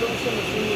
naruhusa na.